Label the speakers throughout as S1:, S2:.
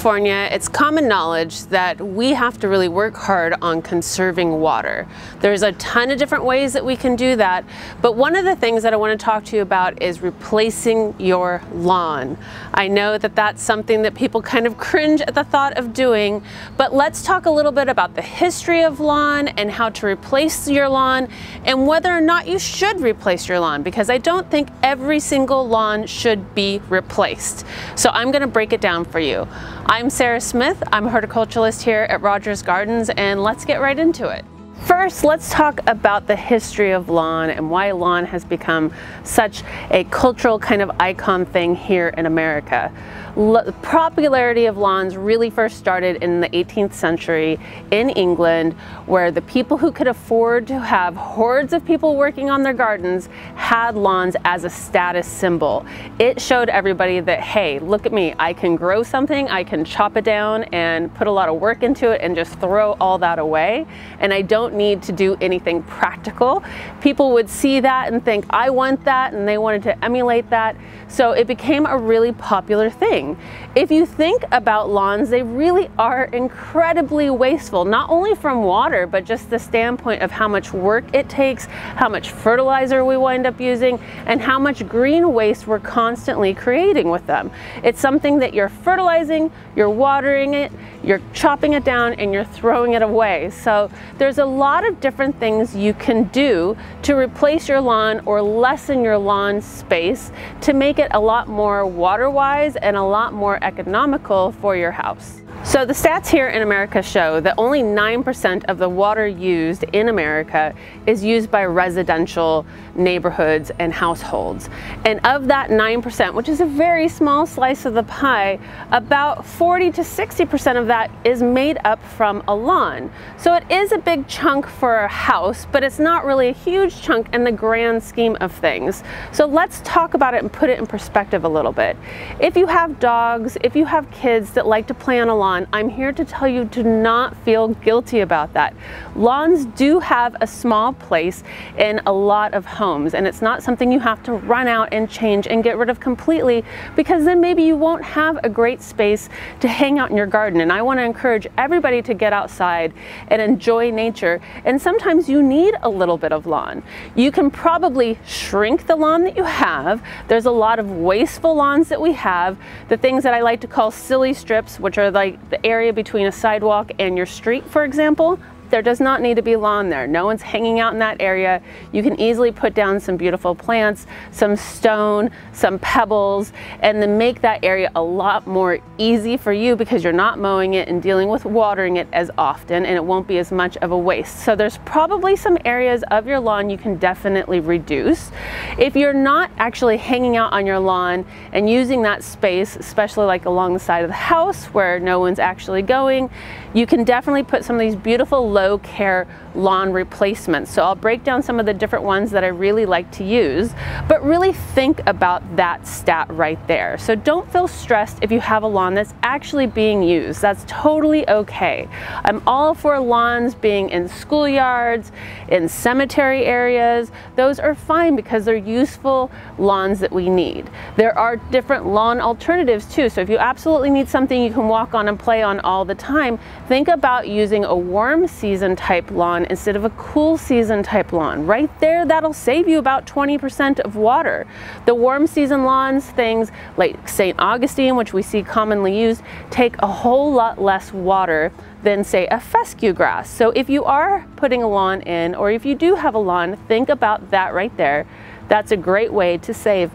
S1: California, it's common knowledge that we have to really work hard on conserving water. There's a ton of different ways that we can do that, but one of the things that I want to talk to you about is replacing your lawn. I know that that's something that people kind of cringe at the thought of doing, but let's talk a little bit about the history of lawn and how to replace your lawn and whether or not you should replace your lawn because I don't think every single lawn should be replaced. So I'm going to break it down for you. I'm Sarah Smith. I'm a horticulturalist here at Rogers Gardens and let's get right into it. First, let's talk about the history of lawn and why lawn has become such a cultural kind of icon thing here in America. The popularity of lawns really first started in the 18th century in England where the people who could afford to have hordes of people working on their gardens had lawns as a status symbol. It showed everybody that, hey, look at me, I can grow something, I can chop it down and put a lot of work into it and just throw all that away. And I don't need to do anything practical. People would see that and think, I want that, and they wanted to emulate that. So it became a really popular thing thing. If you think about lawns, they really are incredibly wasteful, not only from water, but just the standpoint of how much work it takes, how much fertilizer we wind up using, and how much green waste we're constantly creating with them. It's something that you're fertilizing, you're watering it, you're chopping it down, and you're throwing it away. So there's a lot of different things you can do to replace your lawn or lessen your lawn space to make it a lot more water-wise and a lot more economical for your house. So the stats here in America show that only 9% of the water used in America is used by residential neighborhoods and households. And of that 9%, which is a very small slice of the pie, about 40 to 60% of that is made up from a lawn. So it is a big chunk for a house, but it's not really a huge chunk in the grand scheme of things. So let's talk about it and put it in perspective a little bit. If you have dogs, if you have kids that like to play on a lawn, lawn, I'm here to tell you to not feel guilty about that. Lawns do have a small place in a lot of homes and it's not something you have to run out and change and get rid of completely because then maybe you won't have a great space to hang out in your garden. And I want to encourage everybody to get outside and enjoy nature. And sometimes you need a little bit of lawn. You can probably shrink the lawn that you have. There's a lot of wasteful lawns that we have. The things that I like to call silly strips, which are like the area between a sidewalk and your street, for example, there does not need to be lawn there. No one's hanging out in that area. You can easily put down some beautiful plants, some stone, some pebbles, and then make that area a lot more easy for you because you're not mowing it and dealing with watering it as often and it won't be as much of a waste. So there's probably some areas of your lawn you can definitely reduce. If you're not actually hanging out on your lawn and using that space, especially like along the side of the house where no one's actually going, you can definitely put some of these beautiful low care lawn replacements. So I'll break down some of the different ones that I really like to use, but really think about that stat right there. So don't feel stressed if you have a lawn that's actually being used. That's totally okay. I'm all for lawns being in schoolyards, in cemetery areas. Those are fine because they're useful lawns that we need. There are different lawn alternatives too. So if you absolutely need something you can walk on and play on all the time, think about using a warm season type lawn lawn instead of a cool season type lawn. Right there, that'll save you about 20% of water. The warm season lawns, things like St. Augustine, which we see commonly used, take a whole lot less water than say a fescue grass. So if you are putting a lawn in, or if you do have a lawn, think about that right there. That's a great way to save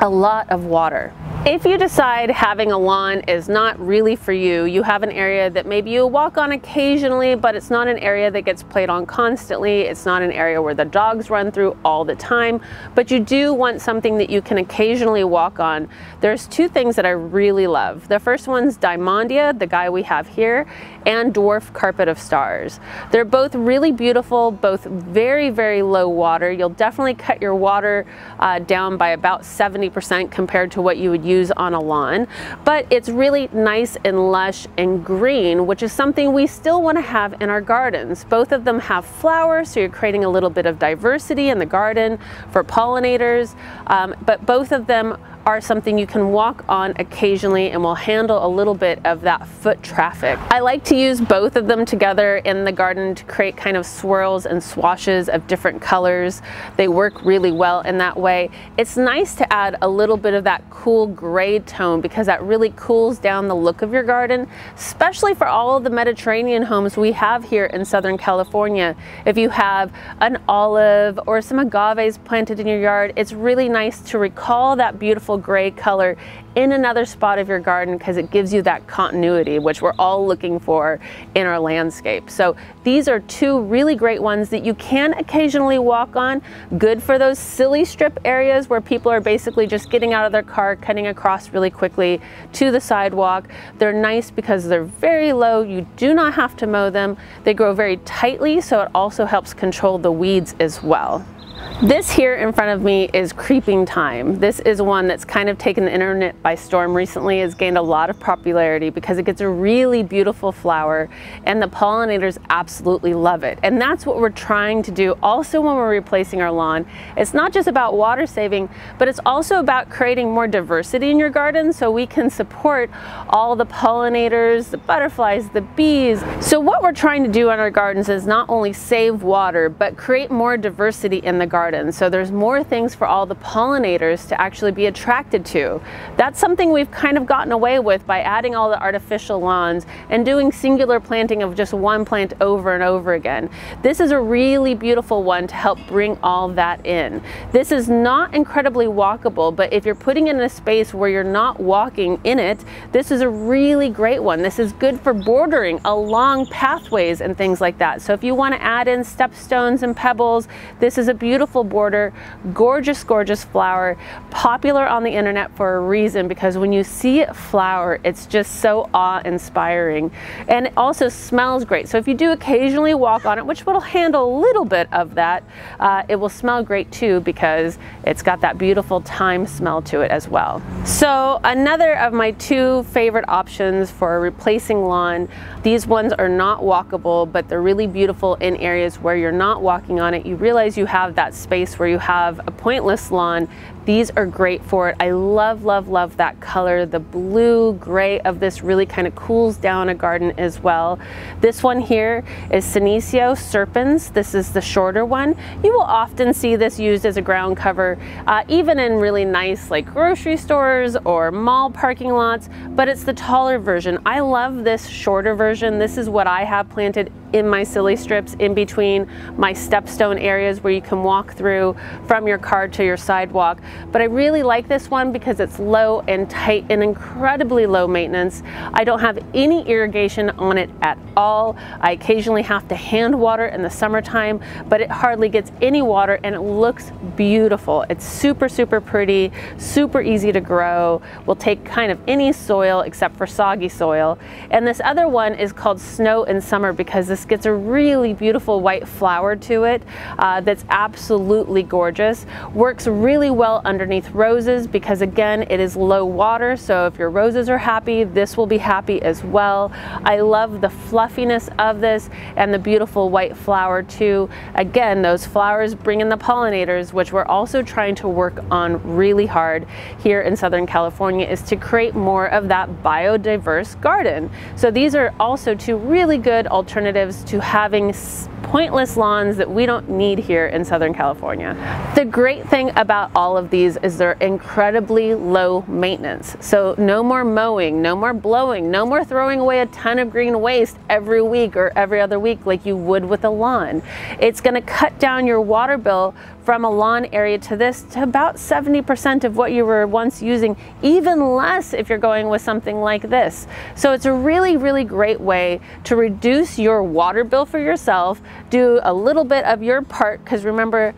S1: a lot of water. If you decide having a lawn is not really for you, you have an area that maybe you walk on occasionally, but it's not an area that gets played on constantly. It's not an area where the dogs run through all the time, but you do want something that you can occasionally walk on. There's two things that I really love. The first one's Dymondia, the guy we have here, and Dwarf Carpet of Stars. They're both really beautiful, both very, very low water. You'll definitely cut your water uh, down by about 70% compared to what you would use use on a lawn, but it's really nice and lush and green, which is something we still want to have in our gardens. Both of them have flowers, so you're creating a little bit of diversity in the garden for pollinators, um, but both of them are something you can walk on occasionally and will handle a little bit of that foot traffic. I like to use both of them together in the garden to create kind of swirls and swashes of different colors. They work really well in that way. It's nice to add a little bit of that cool gray tone because that really cools down the look of your garden, especially for all of the Mediterranean homes we have here in Southern California. If you have an olive or some agaves planted in your yard, it's really nice to recall that beautiful gray color in another spot of your garden because it gives you that continuity, which we're all looking for in our landscape. So these are two really great ones that you can occasionally walk on. Good for those silly strip areas where people are basically just getting out of their car, cutting across really quickly to the sidewalk. They're nice because they're very low. You do not have to mow them. They grow very tightly, so it also helps control the weeds as well. This here in front of me is creeping thyme. This is one that's kind of taken the internet by storm recently, has gained a lot of popularity because it gets a really beautiful flower and the pollinators absolutely love it. And that's what we're trying to do also when we're replacing our lawn. It's not just about water saving, but it's also about creating more diversity in your garden so we can support all the pollinators, the butterflies, the bees. So what we're trying to do in our gardens is not only save water, but create more diversity in the garden. So there's more things for all the pollinators to actually be attracted to. That's something we've kind of gotten away with by adding all the artificial lawns and doing singular planting of just one plant over and over again. This is a really beautiful one to help bring all that in. This is not incredibly walkable, but if you're putting it in a space where you're not walking in it, this is a really great one. This is good for bordering along pathways and things like that. So if you want to add in stepstones and pebbles, this is a beautiful beautiful border, gorgeous, gorgeous flower, popular on the internet for a reason because when you see it flower, it's just so awe-inspiring. And it also smells great. So if you do occasionally walk on it, which will handle a little bit of that, uh, it will smell great too because it's got that beautiful thyme smell to it as well. So another of my two favorite options for replacing lawn, these ones are not walkable, but they're really beautiful in areas where you're not walking on it. You realize you have that space where you have a pointless lawn these are great for it. I love, love, love that color. The blue gray of this really kind of cools down a garden as well. This one here is Senecio serpens. This is the shorter one. You will often see this used as a ground cover, uh, even in really nice like grocery stores or mall parking lots, but it's the taller version. I love this shorter version. This is what I have planted in my silly strips in between my stepstone areas where you can walk through from your car to your sidewalk. But I really like this one because it's low and tight and incredibly low maintenance. I don't have any irrigation on it at all. I occasionally have to hand water in the summertime, but it hardly gets any water and it looks beautiful. It's super, super pretty, super easy to grow, will take kind of any soil except for soggy soil. And this other one is called Snow in Summer because this gets a really beautiful white flower to it uh, that's absolutely gorgeous. Works really well underneath roses because again, it is low water. So if your roses are happy, this will be happy as well. I love the fluffiness of this and the beautiful white flower too. Again, those flowers bring in the pollinators, which we're also trying to work on really hard here in Southern California is to create more of that biodiverse garden. So these are also two really good alternatives to having pointless lawns that we don't need here in Southern California. The great thing about all of these is they're incredibly low maintenance. So no more mowing, no more blowing, no more throwing away a ton of green waste every week or every other week like you would with a lawn. It's gonna cut down your water bill from a lawn area to this to about 70% of what you were once using, even less if you're going with something like this. So it's a really, really great way to reduce your water bill for yourself, do a little bit of your part, because remember,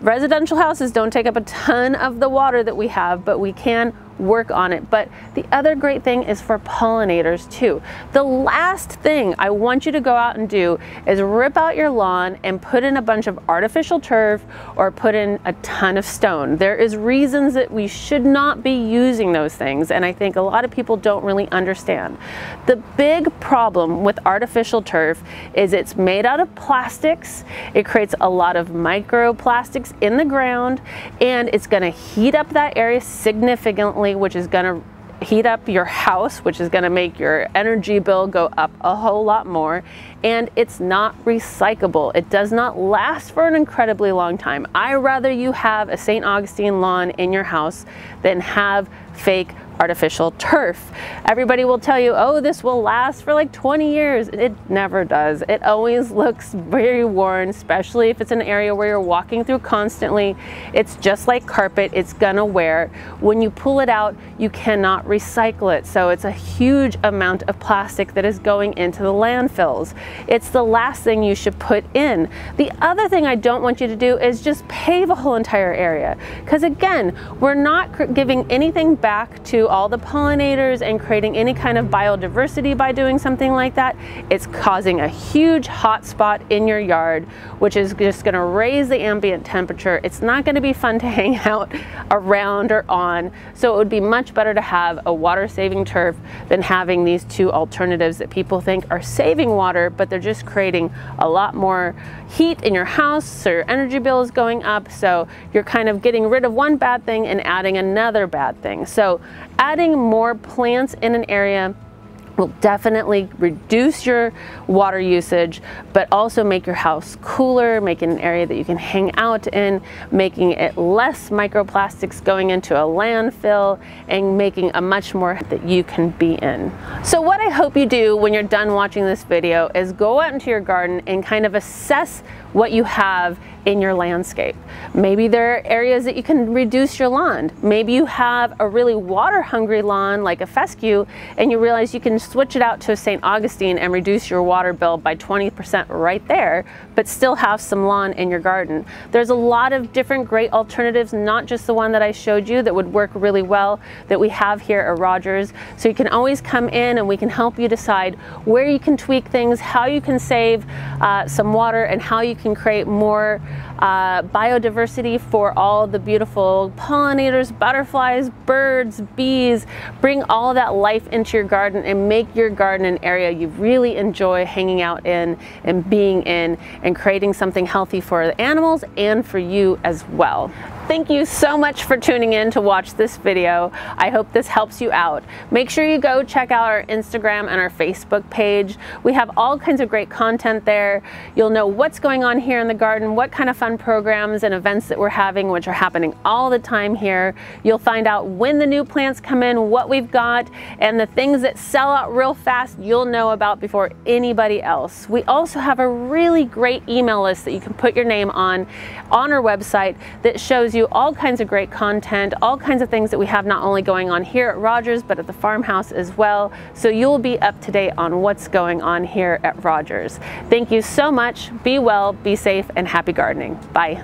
S1: residential houses don't take up a ton of the water that we have, but we can work on it. But the other great thing is for pollinators too. The last thing I want you to go out and do is rip out your lawn and put in a bunch of artificial turf or put in a ton of stone. There is reasons that we should not be using those things and I think a lot of people don't really understand. The big problem with artificial turf is it's made out of plastics, it creates a lot of microplastics in the ground and it's going to heat up that area significantly which is going to heat up your house, which is gonna make your energy bill go up a whole lot more. And it's not recyclable. It does not last for an incredibly long time. I rather you have a St. Augustine lawn in your house than have fake artificial turf. Everybody will tell you, oh, this will last for like 20 years. It never does. It always looks very worn, especially if it's an area where you're walking through constantly. It's just like carpet, it's gonna wear. When you pull it out, you cannot recycle it. So it's a huge amount of plastic that is going into the landfills. It's the last thing you should put in. The other thing I don't want you to do is just pave a whole entire area. Because again, we're not giving anything back to all the pollinators and creating any kind of biodiversity by doing something like that, it's causing a huge hot spot in your yard, which is just gonna raise the ambient temperature. It's not gonna be fun to hang out around or on. So it would be much better to have a water saving turf than having these two alternatives that people think are saving water, but they're just creating a lot more heat in your house, so your energy bill is going up. So you're kind of getting rid of one bad thing and adding another bad thing. So adding more plants in an area will definitely reduce your water usage, but also make your house cooler, make it an area that you can hang out in, making it less microplastics going into a landfill, and making a much more that you can be in. So what I hope you do when you're done watching this video is go out into your garden and kind of assess what you have in your landscape. Maybe there are areas that you can reduce your lawn. Maybe you have a really water hungry lawn like a fescue and you realize you can switch it out to a St. Augustine and reduce your water bill by 20% right there, but still have some lawn in your garden. There's a lot of different great alternatives, not just the one that I showed you that would work really well that we have here at Rogers. So you can always come in and we can help you decide where you can tweak things, how you can save uh, some water and how you can create more uh, biodiversity for all the beautiful pollinators, butterflies, birds, bees. Bring all that life into your garden and make your garden an area you really enjoy hanging out in and being in and creating something healthy for the animals and for you as well. Thank you so much for tuning in to watch this video. I hope this helps you out. Make sure you go check out our Instagram and our Facebook page. We have all kinds of great content there. You'll know what's going on here in the garden, what kind of fun programs and events that we're having, which are happening all the time here. You'll find out when the new plants come in, what we've got, and the things that sell out real fast you'll know about before anybody else. We also have a really great email list that you can put your name on on our website that shows shows all kinds of great content, all kinds of things that we have not only going on here at Rogers, but at the farmhouse as well. So you'll be up to date on what's going on here at Rogers. Thank you so much. Be well, be safe, and happy gardening. Bye.